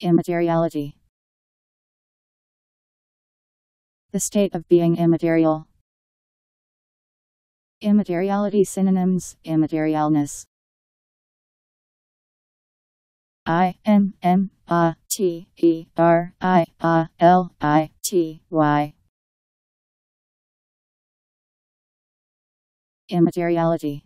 Immateriality. The state of being immaterial. Immateriality synonyms Immaterialness. I M M A T E R I A L I T Y. Immateriality.